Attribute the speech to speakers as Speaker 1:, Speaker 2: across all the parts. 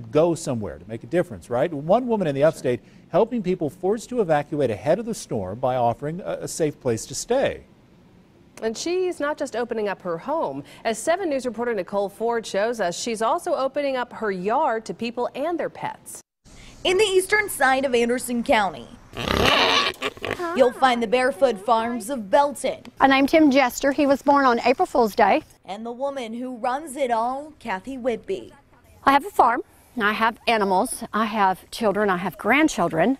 Speaker 1: go somewhere to make a difference, right? One woman in the upstate helping people forced to evacuate ahead of the storm by offering a, a safe place to stay.
Speaker 2: And she's not just opening up her home. As 7 News reporter Nicole Ford shows us, she's also opening up her yard to people and their pets.
Speaker 3: In the eastern side of Anderson County, you'll find the Barefoot Farms of Belton.
Speaker 4: Uh, and I'm Tim Jester. He was born on April Fool's Day.
Speaker 3: And the woman who runs it all, Kathy Whitby.
Speaker 4: I have a farm. I have animals. I have children. I have grandchildren.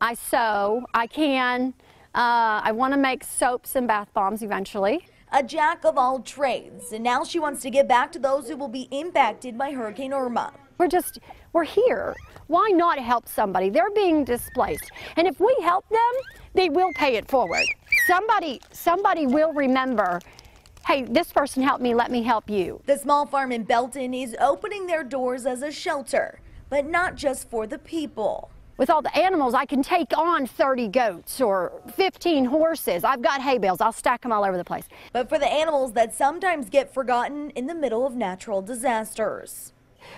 Speaker 4: I sew. I can. Uh, I want to make soaps and bath bombs eventually.
Speaker 3: A jack of all trades, and now she wants to give back to those who will be impacted by Hurricane Irma.
Speaker 4: We're just, we're here. Why not help somebody? They're being displaced. And if we help them, they will pay it forward. Somebody, somebody will remember, hey, this person helped me, let me help you.
Speaker 3: The small farm in Belton is opening their doors as a shelter, but not just for the people.
Speaker 4: With all the animals, I can take on 30 goats or 15 horses. I've got hay bales. I'll stack them all over the place.
Speaker 3: But for the animals that sometimes get forgotten in the middle of natural disasters.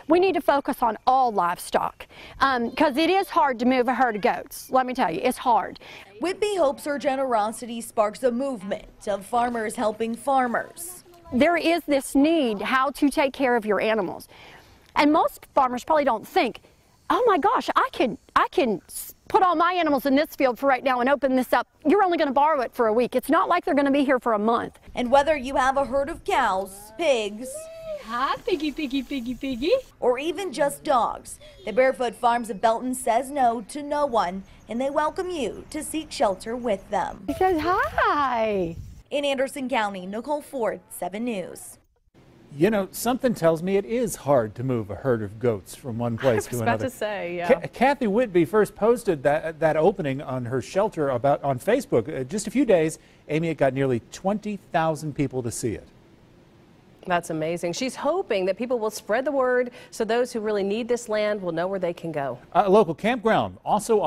Speaker 4: We need to focus on all livestock because um, it is hard to move a herd of goats. Let me tell you, it's hard.
Speaker 3: Whitby hopes her generosity sparks a movement of farmers helping farmers.
Speaker 4: There is this need how to take care of your animals. And most farmers probably don't think, oh my gosh, I can, I can put all my animals in this field for right now and open this up. You're only going to borrow it for a week. It's not like they're going to be here for a month.
Speaker 3: And whether you have a herd of cows, pigs,
Speaker 5: Hi, piggy, piggy, piggy, piggy.
Speaker 3: Or even just dogs. The Barefoot Farms of Belton says no to no one, and they welcome you to seek shelter with them.
Speaker 4: He says hi.
Speaker 3: In Anderson County, Nicole Ford, 7 News.
Speaker 1: You know, something tells me it is hard to move a herd of goats from one place to another.
Speaker 2: I was about to say, yeah.
Speaker 1: Ka Kathy Whitby first posted that that opening on her shelter about on Facebook. Uh, just a few days, Amy, it got nearly 20,000 people to see it.
Speaker 2: That's amazing. She's hoping that people will spread the word so those who really need this land will know where they can go.
Speaker 1: A local campground also